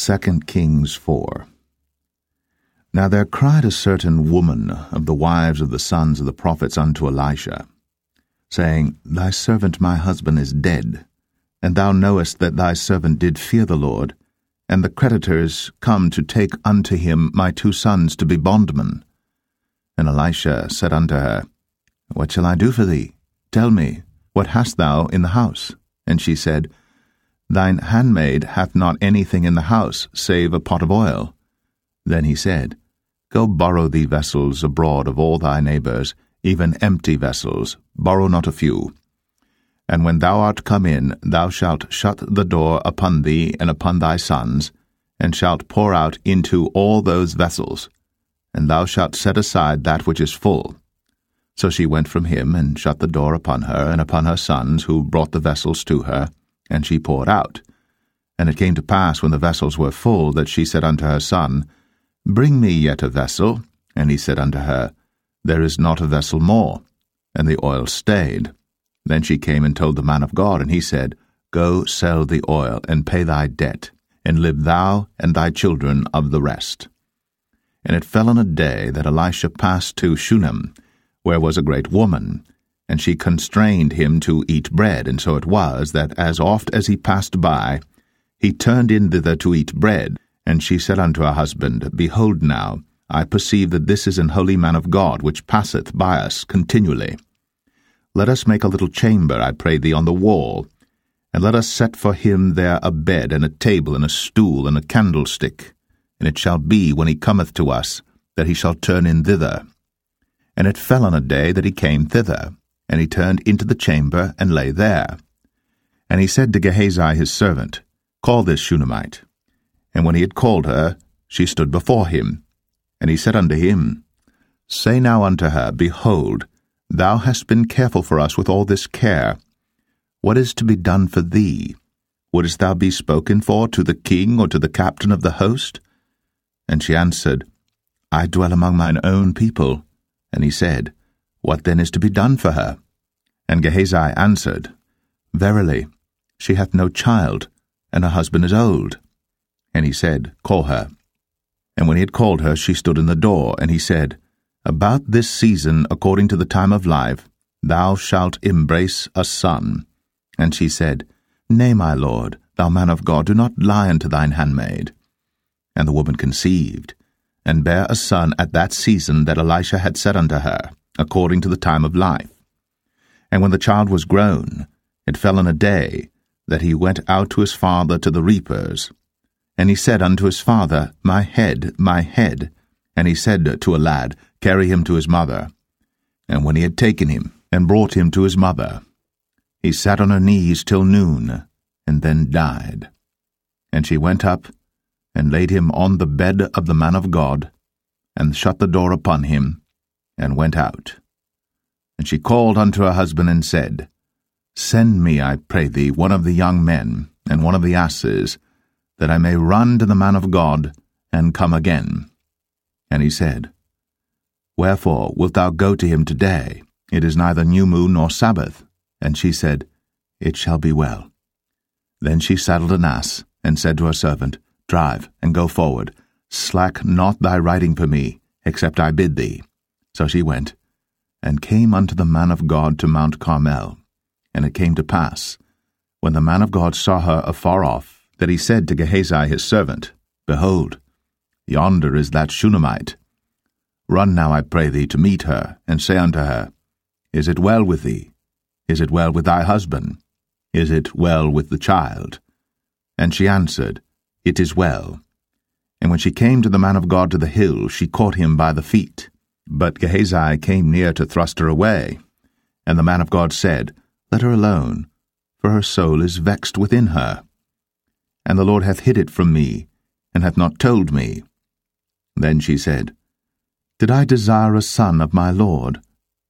2 Kings 4 Now there cried a certain woman of the wives of the sons of the prophets unto Elisha, saying, Thy servant my husband is dead, and thou knowest that thy servant did fear the Lord, and the creditors come to take unto him my two sons to be bondmen. And Elisha said unto her, What shall I do for thee? Tell me, what hast thou in the house? And she said, Thine handmaid hath not anything in the house, save a pot of oil. Then he said, Go borrow thee vessels abroad of all thy neighbours, even empty vessels, borrow not a few. And when thou art come in, thou shalt shut the door upon thee and upon thy sons, and shalt pour out into all those vessels, and thou shalt set aside that which is full. So she went from him, and shut the door upon her and upon her sons, who brought the vessels to her, and she poured out. And it came to pass, when the vessels were full, that she said unto her son, Bring me yet a vessel. And he said unto her, There is not a vessel more. And the oil stayed. Then she came and told the man of God, and he said, Go sell the oil, and pay thy debt, and live thou and thy children of the rest. And it fell on a day that Elisha passed to Shunem, where was a great woman, and she constrained him to eat bread, and so it was that as oft as he passed by, he turned in thither to eat bread. And she said unto her husband, Behold now, I perceive that this is an holy man of God, which passeth by us continually. Let us make a little chamber, I pray thee, on the wall, and let us set for him there a bed, and a table, and a stool, and a candlestick. And it shall be, when he cometh to us, that he shall turn in thither. And it fell on a day that he came thither. And he turned into the chamber, and lay there. And he said to Gehazi his servant, Call this Shunammite. And when he had called her, she stood before him. And he said unto him, Say now unto her, Behold, thou hast been careful for us with all this care. What is to be done for thee? Wouldst thou be spoken for to the king or to the captain of the host? And she answered, I dwell among mine own people. And he said, what then is to be done for her? And Gehazi answered, Verily, she hath no child, and her husband is old. And he said, Call her. And when he had called her, she stood in the door, and he said, About this season, according to the time of life, thou shalt embrace a son. And she said, Nay, my lord, thou man of God, do not lie unto thine handmaid. And the woman conceived, and bare a son at that season that Elisha had said unto her according to the time of life. And when the child was grown, it fell in a day that he went out to his father to the reapers. And he said unto his father, My head, my head. And he said to a lad, Carry him to his mother. And when he had taken him, and brought him to his mother, he sat on her knees till noon, and then died. And she went up, and laid him on the bed of the man of God, and shut the door upon him, and went out. And she called unto her husband and said, Send me, I pray thee, one of the young men, and one of the asses, that I may run to the man of God, and come again. And he said, Wherefore wilt thou go to him today? It is neither new moon nor Sabbath. And she said, It shall be well. Then she saddled an ass, and said to her servant, Drive, and go forward. Slack not thy riding for me, except I bid thee. So she went, and came unto the man of God to Mount Carmel. And it came to pass, when the man of God saw her afar off, that he said to Gehazi his servant, Behold, yonder is that Shunammite. Run now, I pray thee, to meet her, and say unto her, Is it well with thee? Is it well with thy husband? Is it well with the child? And she answered, It is well. And when she came to the man of God to the hill, she caught him by the feet. But Gehazi came near to thrust her away. And the man of God said, Let her alone, for her soul is vexed within her. And the Lord hath hid it from me, and hath not told me. Then she said, Did I desire a son of my Lord?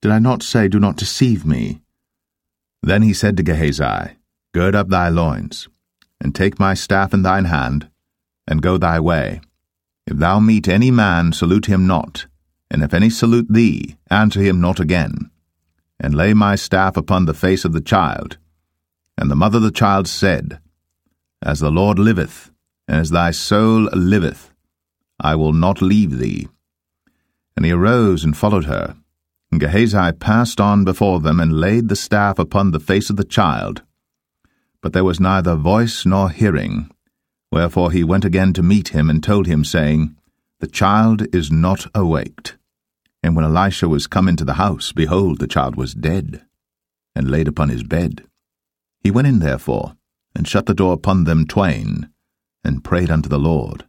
Did I not say, Do not deceive me? Then he said to Gehazi, Gird up thy loins, and take my staff in thine hand, and go thy way. If thou meet any man, salute him not, and if any salute thee, answer him not again. And lay my staff upon the face of the child. And the mother of the child said, As the Lord liveth, and as thy soul liveth, I will not leave thee. And he arose and followed her. And Gehazi passed on before them, and laid the staff upon the face of the child. But there was neither voice nor hearing. Wherefore he went again to meet him, and told him, saying, The child is not awaked. And when Elisha was come into the house, behold, the child was dead, and laid upon his bed. He went in therefore, and shut the door upon them twain, and prayed unto the Lord.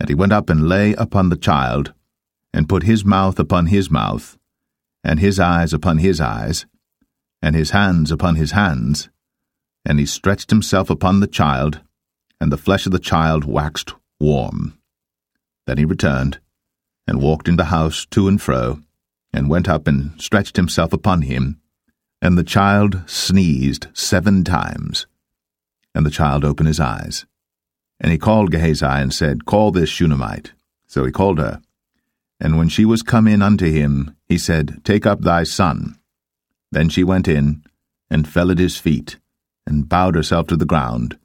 And he went up and lay upon the child, and put his mouth upon his mouth, and his eyes upon his eyes, and his hands upon his hands, and he stretched himself upon the child, and the flesh of the child waxed warm. Then he returned, and walked in the house to and fro, and went up and stretched himself upon him, and the child sneezed seven times. And the child opened his eyes. And he called Gehazi, and said, Call this Shunammite. So he called her. And when she was come in unto him, he said, Take up thy son. Then she went in, and fell at his feet, and bowed herself to the ground,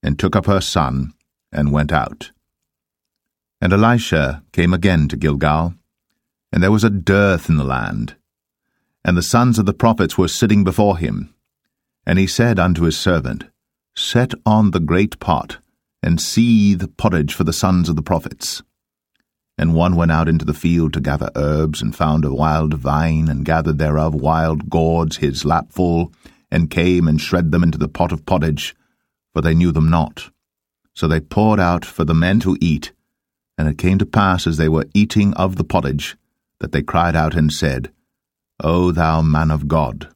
and took up her son, and went out. And Elisha came again to Gilgal, and there was a dearth in the land, and the sons of the prophets were sitting before him. And he said unto his servant, Set on the great pot, and seethe pottage for the sons of the prophets. And one went out into the field to gather herbs, and found a wild vine, and gathered thereof wild gourds his lapful, and came and shred them into the pot of pottage, for they knew them not. So they poured out for the men to eat, and it came to pass as they were eating of the pottage, that they cried out and said, O thou man of God,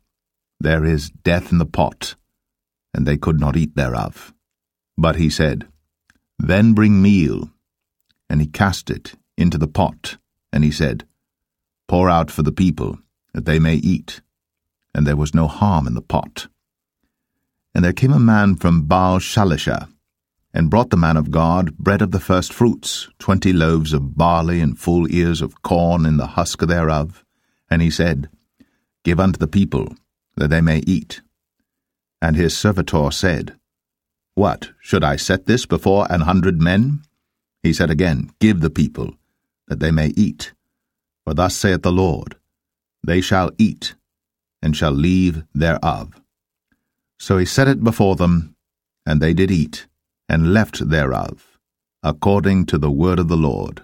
there is death in the pot, and they could not eat thereof. But he said, Then bring meal. And he cast it into the pot, and he said, Pour out for the people, that they may eat. And there was no harm in the pot. And there came a man from Baal Shalisha, and brought the man of God bread of the first fruits, twenty loaves of barley, and full ears of corn in the husk thereof. And he said, Give unto the people, that they may eat. And his servitor said, What, should I set this before an hundred men? He said again, Give the people, that they may eat. For thus saith the Lord, They shall eat, and shall leave thereof. So he set it before them, and they did eat, and left thereof, according to the word of the Lord.